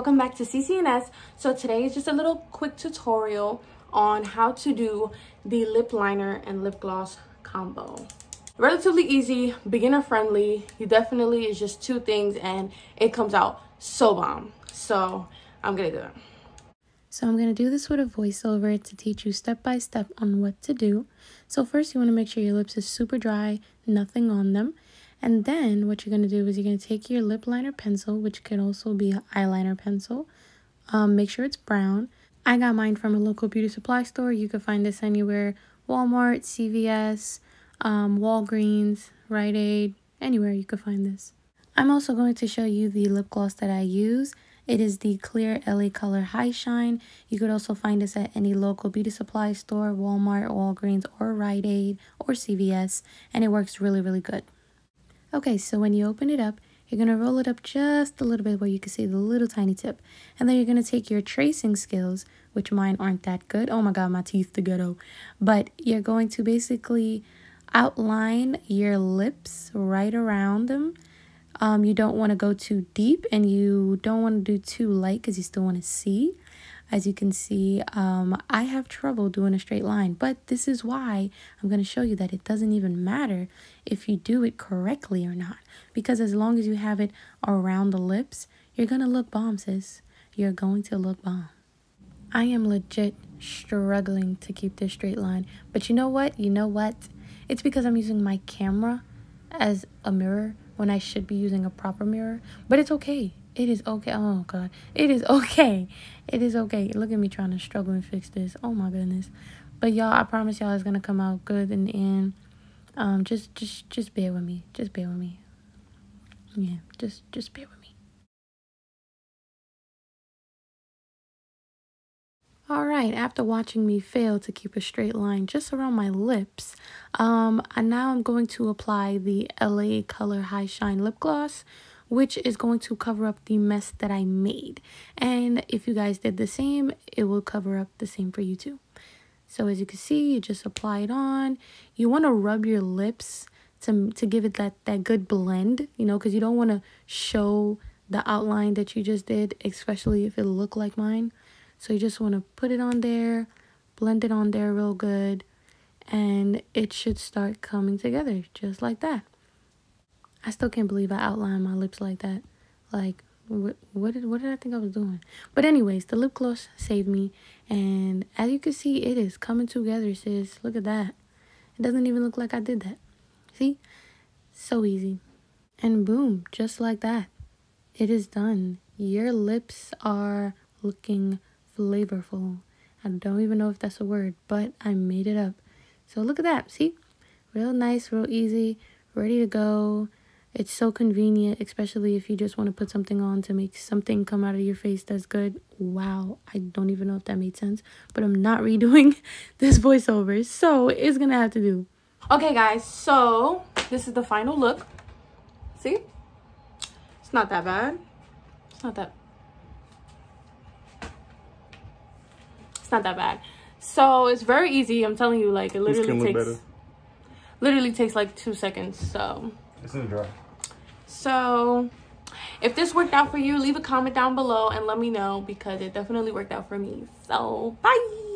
welcome back to CCNS. So today is just a little quick tutorial on how to do the lip liner and lip gloss combo. Relatively easy, beginner friendly. You definitely is just two things and it comes out so bomb. So I'm gonna do it. So I'm to do this with a voiceover to teach you step by step on what to do. So first you want to make sure your lips is super dry, nothing on them. And then what you're going to do is you're going to take your lip liner pencil, which could also be an eyeliner pencil. Um, make sure it's brown. I got mine from a local beauty supply store. You can find this anywhere. Walmart, CVS, um, Walgreens, Rite Aid, anywhere you could find this. I'm also going to show you the lip gloss that I use. It is the Clear LA Color High Shine. You could also find this at any local beauty supply store, Walmart, Walgreens, or Rite Aid, or CVS, and it works really, really good. Okay, so when you open it up, you're going to roll it up just a little bit where you can see the little tiny tip. And then you're going to take your tracing skills, which mine aren't that good. Oh my god, my teeth the ghetto. But you're going to basically outline your lips right around them. Um, you don't want to go too deep and you don't want to do too light because you still want to see. As you can see, um, I have trouble doing a straight line, but this is why I'm going to show you that it doesn't even matter if you do it correctly or not. Because as long as you have it around the lips, you're going to look bomb, sis. You're going to look bomb. I am legit struggling to keep this straight line. But you know what? You know what? It's because I'm using my camera as a mirror when I should be using a proper mirror. But it's okay. It is okay. Oh god. It is okay. It is okay. Look at me trying to struggle and fix this. Oh my goodness. But y'all, I promise y'all it's gonna come out good in the end. Um just just just bear with me. Just bear with me. Yeah, just just bear with me. Alright, after watching me fail to keep a straight line just around my lips, um, and now I'm going to apply the LA Color High Shine Lip Gloss which is going to cover up the mess that I made. And if you guys did the same, it will cover up the same for you too. So as you can see, you just apply it on. You want to rub your lips to, to give it that, that good blend, you know, because you don't want to show the outline that you just did, especially if it looked like mine. So you just want to put it on there, blend it on there real good, and it should start coming together just like that. I still can't believe I outlined my lips like that. Like, what, what did what did I think I was doing? But anyways, the lip gloss saved me, and as you can see, it is coming together, sis. Look at that. It doesn't even look like I did that. See, so easy, and boom, just like that, it is done. Your lips are looking flavorful. I don't even know if that's a word, but I made it up. So look at that. See, real nice, real easy, ready to go. It's so convenient, especially if you just want to put something on to make something come out of your face that's good. Wow, I don't even know if that made sense, but I'm not redoing this voiceover, so it's gonna have to do. Okay, guys, so this is the final look. See? It's not that bad. It's not that. It's not that bad. So it's very easy. I'm telling you, like it literally takes. Literally takes like two seconds. So it's in dry. So if this worked out for you, leave a comment down below and let me know because it definitely worked out for me. So bye.